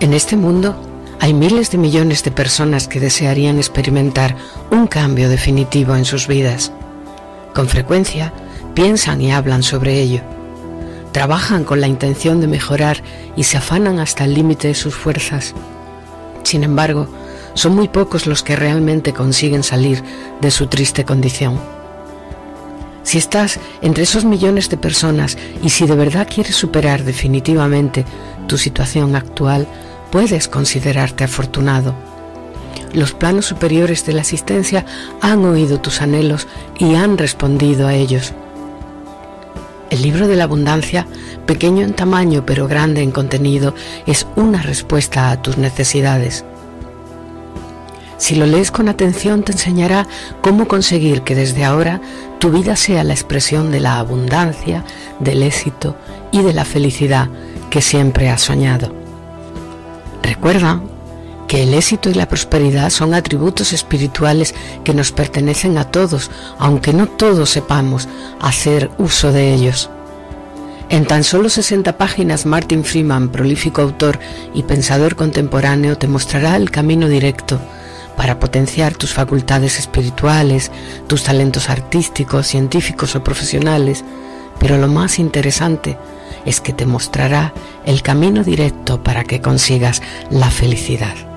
En este mundo hay miles de millones de personas que desearían experimentar un cambio definitivo en sus vidas. Con frecuencia piensan y hablan sobre ello. Trabajan con la intención de mejorar y se afanan hasta el límite de sus fuerzas. Sin embargo, son muy pocos los que realmente consiguen salir de su triste condición. Si estás entre esos millones de personas y si de verdad quieres superar definitivamente tu situación actual, puedes considerarte afortunado. Los planos superiores de la asistencia han oído tus anhelos y han respondido a ellos. El libro de la abundancia, pequeño en tamaño pero grande en contenido, es una respuesta a tus necesidades. Si lo lees con atención te enseñará cómo conseguir que desde ahora tu vida sea la expresión de la abundancia, del éxito y de la felicidad que siempre has soñado. Recuerda que el éxito y la prosperidad son atributos espirituales que nos pertenecen a todos, aunque no todos sepamos hacer uso de ellos. En tan solo 60 páginas, Martin Freeman, prolífico autor y pensador contemporáneo, te mostrará el camino directo para potenciar tus facultades espirituales, tus talentos artísticos, científicos o profesionales, pero lo más interesante es que te mostrará el camino directo para que consigas la felicidad.